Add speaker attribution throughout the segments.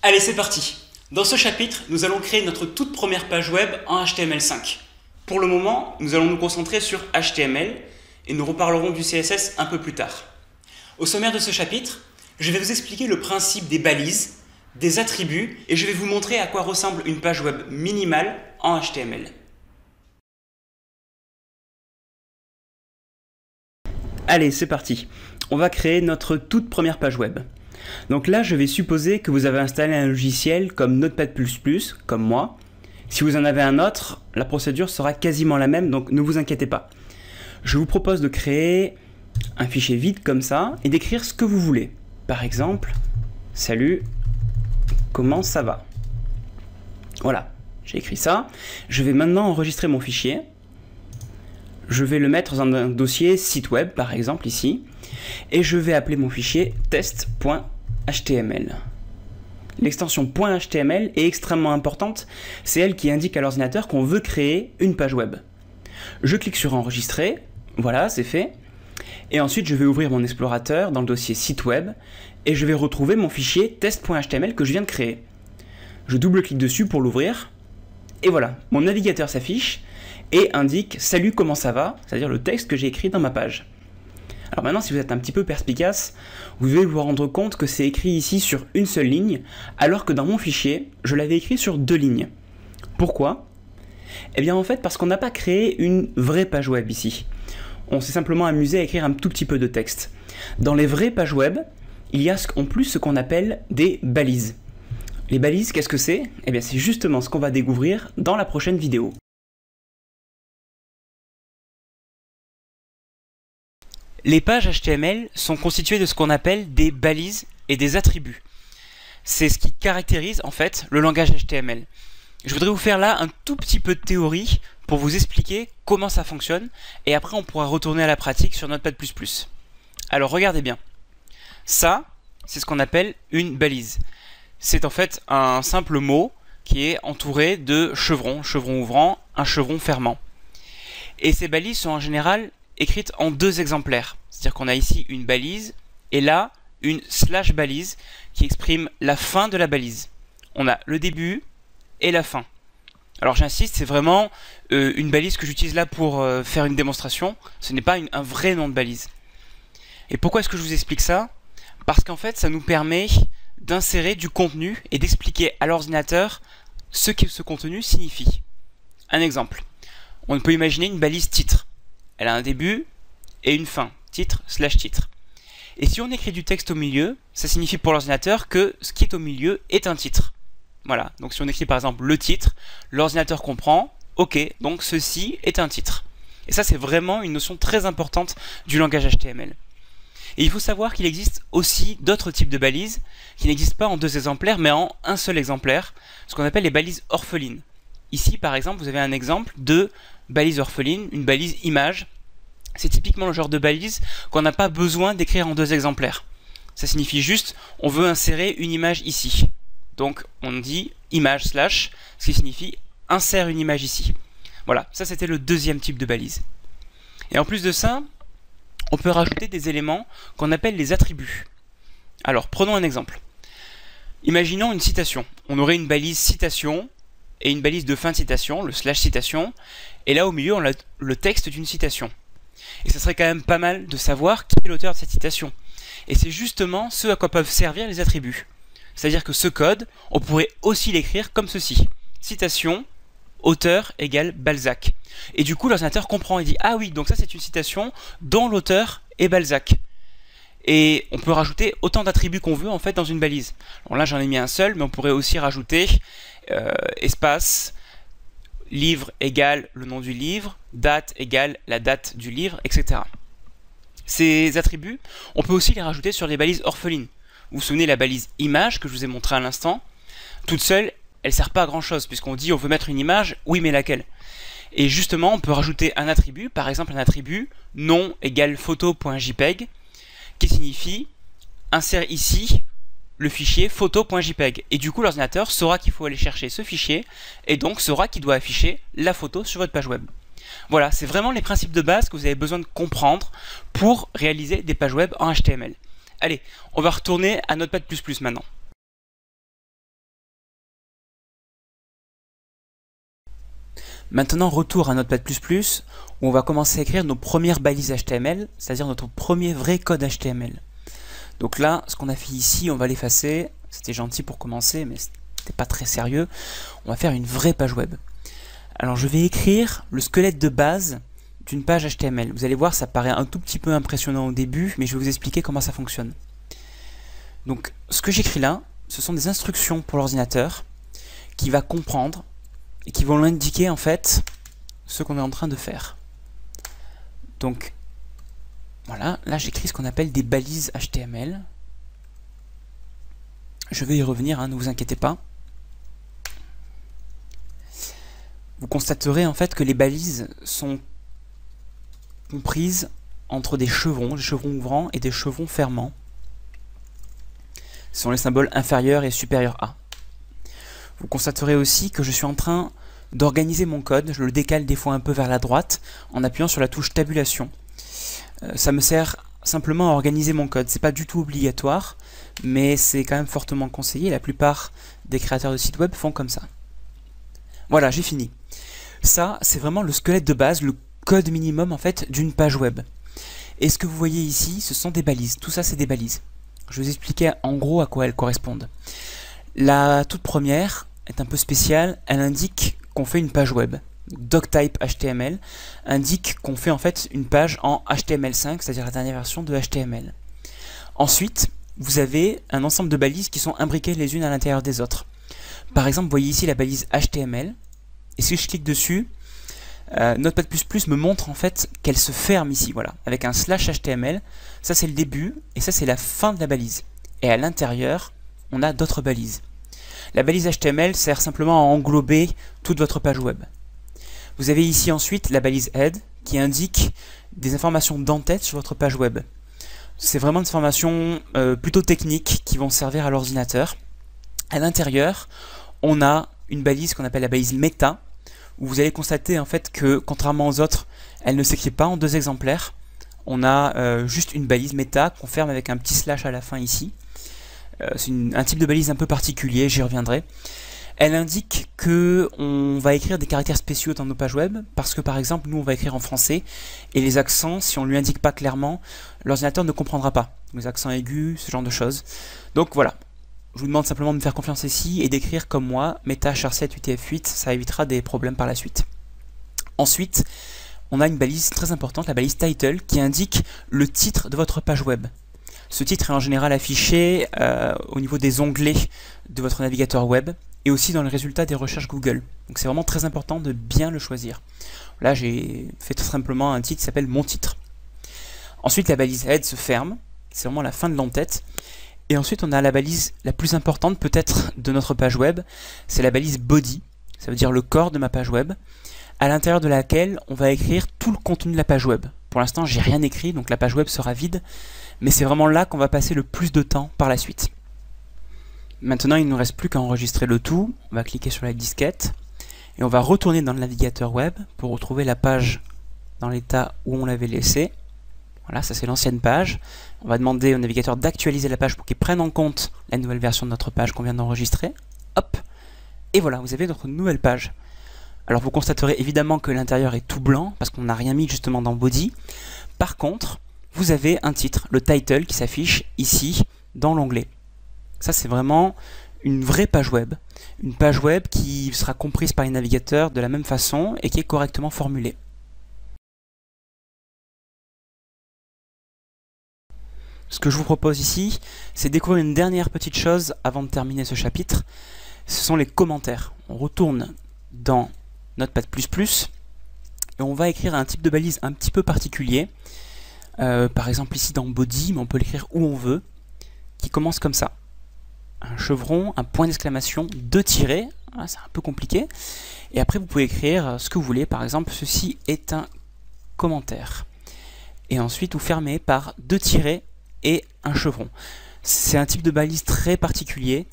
Speaker 1: Allez, c'est parti Dans ce chapitre, nous allons créer notre toute première page web en HTML5. Pour le moment, nous allons nous concentrer sur HTML et nous reparlerons du CSS un peu plus tard. Au sommaire de ce chapitre, je vais vous expliquer le principe des balises, des attributs et je vais vous montrer à quoi ressemble une page web minimale en HTML. Allez, c'est parti. On va créer notre toute première page web. Donc là, je vais supposer que vous avez installé un logiciel comme Notepad++, comme moi. Si vous en avez un autre, la procédure sera quasiment la même, donc ne vous inquiétez pas. Je vous propose de créer un fichier vide comme ça et d'écrire ce que vous voulez. Par exemple, salut, comment ça va? Voilà, j'ai écrit ça. Je vais maintenant enregistrer mon fichier je vais le mettre dans un dossier site web, par exemple ici, et je vais appeler mon fichier test.html. L'extension .html est extrêmement importante, c'est elle qui indique à l'ordinateur qu'on veut créer une page web. Je clique sur enregistrer, voilà, c'est fait. Et ensuite, je vais ouvrir mon explorateur dans le dossier site web et je vais retrouver mon fichier test.html que je viens de créer. Je double-clique dessus pour l'ouvrir. Et voilà, mon navigateur s'affiche et indique Salut, comment ça va? C'est-à-dire le texte que j'ai écrit dans ma page. Alors maintenant, si vous êtes un petit peu perspicace, vous devez vous rendre compte que c'est écrit ici sur une seule ligne, alors que dans mon fichier, je l'avais écrit sur deux lignes. Pourquoi? Eh bien en fait parce qu'on n'a pas créé une vraie page web ici. On s'est simplement amusé à écrire un tout petit peu de texte. Dans les vraies pages web, il y a en plus ce qu'on appelle des balises. Les balises, qu'est-ce que c'est? Eh bien c'est justement ce qu'on va découvrir dans la prochaine vidéo. Les pages HTML sont constituées de ce qu'on appelle des balises et des attributs. C'est ce qui caractérise en fait le langage HTML. Je voudrais vous faire là un tout petit peu de théorie pour vous expliquer comment ça fonctionne et après on pourra retourner à la pratique sur Notepad++. Alors regardez bien. Ça, c'est ce qu'on appelle une balise. C'est en fait un simple mot qui est entouré de chevrons, chevron ouvrant, un chevron fermant. Et ces balises sont en général écrites en deux exemplaires. C'est-à-dire qu'on a ici une balise et là une slash balise qui exprime la fin de la balise. On a le début et la fin. Alors j'insiste, c'est vraiment euh, une balise que j'utilise là pour euh, faire une démonstration. Ce n'est pas un vrai nom de balise. Et pourquoi est-ce que je vous explique ça? Parce qu'en fait, ça nous permet d'insérer du contenu et d'expliquer à l'ordinateur ce que ce contenu signifie. Un exemple. On peut imaginer une balise titre. Elle a un début et une fin titre slash titre. Et si on écrit du texte au milieu, ça signifie pour l'ordinateur que ce qui est au milieu est un titre. Voilà, donc si on écrit par exemple le titre, l'ordinateur comprend, ok, donc ceci est un titre. Et ça c'est vraiment une notion très importante du langage HTML. Et il faut savoir qu'il existe aussi d'autres types de balises qui n'existent pas en deux exemplaires mais en un seul exemplaire, ce qu'on appelle les balises orphelines. Ici par exemple vous avez un exemple de balise orpheline, une balise image c'est typiquement le genre de balise qu'on n'a pas besoin d'écrire en deux exemplaires. Ça signifie juste, on veut insérer une image ici. Donc on dit image slash, ce qui signifie insère une image ici. Voilà, ça c'était le deuxième type de balise. Et en plus de ça, on peut rajouter des éléments qu'on appelle les attributs. Alors prenons un exemple. Imaginons une citation. On aurait une balise citation et une balise de fin de citation, le slash citation, et là au milieu on a le texte d'une citation. Et ce serait quand même pas mal de savoir qui est l'auteur de cette citation. Et c'est justement ce à quoi peuvent servir les attributs. C'est-à-dire que ce code, on pourrait aussi l'écrire comme ceci. Citation, auteur égale Balzac. Et du coup, l'ordinateur comprend et dit Ah oui, donc ça c'est une citation dont l'auteur est Balzac. Et on peut rajouter autant d'attributs qu'on veut en fait dans une balise. Alors là j'en ai mis un seul, mais on pourrait aussi rajouter euh, espace, livre égale le nom du livre, date égale la date du livre, etc. Ces attributs, on peut aussi les rajouter sur les balises orphelines. Vous vous souvenez la balise image que je vous ai montré à l'instant? Toute seule, elle sert pas à grand chose, puisqu'on dit on veut mettre une image, oui mais laquelle? Et justement, on peut rajouter un attribut, par exemple un attribut nom égale photo.jpeg, qui signifie insère ici le fichier photo.jpg. Et du coup, l'ordinateur saura qu'il faut aller chercher ce fichier et donc saura qu'il doit afficher la photo sur votre page web. Voilà, c'est vraiment les principes de base que vous avez besoin de comprendre pour réaliser des pages web en HTML. Allez, on va retourner à Notepad++ maintenant. Maintenant, retour à Notepad++, où on va commencer à écrire nos premières balises HTML, c'est-à-dire notre premier vrai code HTML. Donc là, ce qu'on a fait ici, on va l'effacer. C'était gentil pour commencer, mais c'était pas très sérieux. On va faire une vraie page web. Alors je vais écrire le squelette de base d'une page HTML. Vous allez voir, ça paraît un tout petit peu impressionnant au début, mais je vais vous expliquer comment ça fonctionne. Donc, ce que j'écris là, ce sont des instructions pour l'ordinateur qui va comprendre et qui vont l'indiquer en fait ce qu'on est en train de faire. Donc, voilà, là j'écris ce qu'on appelle des balises HTML. Je vais y revenir, hein, ne vous inquiétez pas. Vous constaterez en fait que les balises sont comprises entre des chevrons, des chevrons ouvrants et des chevrons fermants. Ce sont les symboles inférieur et supérieur A. Vous constaterez aussi que je suis en train d'organiser mon code, je le décale des fois un peu vers la droite en appuyant sur la touche tabulation. Euh, ça me sert simplement à organiser mon code, c'est pas du tout obligatoire, mais c'est quand même fortement conseillé, la plupart des créateurs de sites web font comme ça. Voilà, j'ai fini. Ça, c'est vraiment le squelette de base, le code minimum en fait d'une page web. Et ce que vous voyez ici, ce sont des balises. Tout ça, c'est des balises. Je vais vous expliquer en gros à quoi elles correspondent. La toute première est un peu spéciale. Elle indique qu'on fait une page web. Doctype HTML indique qu'on fait en fait une page en HTML5, c'est-à-dire la dernière version de HTML. Ensuite, vous avez un ensemble de balises qui sont imbriquées les unes à l'intérieur des autres. Par exemple, vous voyez ici la balise HTML. Et si je clique dessus, euh, Notepad++ me montre en fait qu'elle se ferme ici, voilà, avec un slash HTML. Ça c'est le début, et ça c'est la fin de la balise. Et à l'intérieur, on a d'autres balises. La balise HTML sert simplement à englober toute votre page web. Vous avez ici ensuite la balise head qui indique des informations d'entête sur votre page web. C'est vraiment des informations euh, plutôt techniques qui vont servir à l'ordinateur. À l'intérieur, on a une balise qu'on appelle la balise meta, où vous allez constater en fait que contrairement aux autres, elle ne s'écrit pas en deux exemplaires. On a euh, juste une balise méta qu'on ferme avec un petit slash à la fin ici. Euh, c'est un type de balise un peu particulier, j'y reviendrai. Elle indique que on va écrire des caractères spéciaux dans nos pages web, parce que par exemple, nous on va écrire en français, et les accents, si on ne lui indique pas clairement, l'ordinateur ne comprendra pas. Les accents aigus, ce genre de choses. Donc voilà, je vous demande simplement de me faire confiance ici et d'écrire comme moi, meta char7 utf8, ça évitera des problèmes par la suite. Ensuite, on a une balise très importante, la balise title, qui indique le titre de votre page web. Ce titre est en général affiché euh, au niveau des onglets de votre navigateur web et aussi dans les résultats des recherches Google. Donc c'est vraiment très important de bien le choisir. Là j'ai fait tout simplement un titre qui s'appelle mon titre. Ensuite la balise head se ferme, c'est vraiment la fin de l'entête. Et ensuite, on a la balise la plus importante peut-être de notre page web, c'est la balise body, ça veut dire le corps de ma page web, à l'intérieur de laquelle on va écrire tout le contenu de la page web. Pour l'instant, j'ai rien écrit, donc la page web sera vide, mais c'est vraiment là qu'on va passer le plus de temps par la suite. Maintenant, il ne nous reste plus qu'à enregistrer le tout. On va cliquer sur la disquette et on va retourner dans le navigateur web pour retrouver la page dans l'état où on l'avait laissée. Voilà, ça c'est l'ancienne page. On va demander au navigateur d'actualiser la page pour qu'il prenne en compte la nouvelle version de notre page qu'on vient d'enregistrer. Hop Et voilà, vous avez notre nouvelle page. Alors vous constaterez évidemment que l'intérieur est tout blanc, parce qu'on n'a rien mis justement dans Body. Par contre, vous avez un titre, le title, qui s'affiche ici, dans l'onglet. Ça c'est vraiment une vraie page web. Une page web qui sera comprise par les navigateurs de la même façon et qui est correctement formulée. Ce que je vous propose ici, c'est découvrir une dernière petite chose avant de terminer ce chapitre. Ce sont les commentaires. On retourne dans Notepad++ et on va écrire un type de balise un petit peu particulier. Euh, par exemple ici dans Body, mais on peut l'écrire où on veut, qui commence comme ça. Un chevron, un point d'exclamation, deux tirets, c'est un peu compliqué. Et après vous pouvez écrire ce que vous voulez, par exemple ceci est un commentaire. Et ensuite vous fermez par deux tirets et un chevron. C'est un type de balise très particulier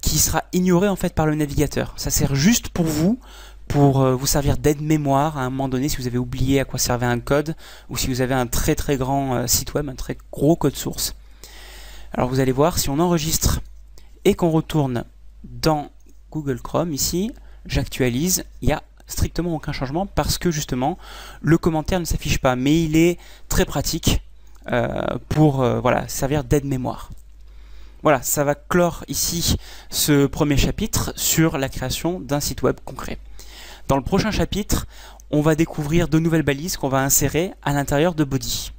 Speaker 1: qui sera ignoré en fait par le navigateur. Ça sert juste pour vous, pour euh, vous servir d'aide-mémoire à un moment donné si vous avez oublié à quoi servait un code ou si vous avez un très très grand euh, site web, un très gros code source. Alors vous allez voir, si on enregistre et qu'on retourne dans Google Chrome ici, j'actualise, il y a strictement aucun changement parce que justement le commentaire ne s'affiche pas, mais il est très pratique euh, pour euh, voilà, servir d'aide-mémoire. Voilà, ça va clore ici ce premier chapitre sur la création d'un site web concret. Dans le prochain chapitre, on va découvrir de nouvelles balises qu'on va insérer à l'intérieur de Body.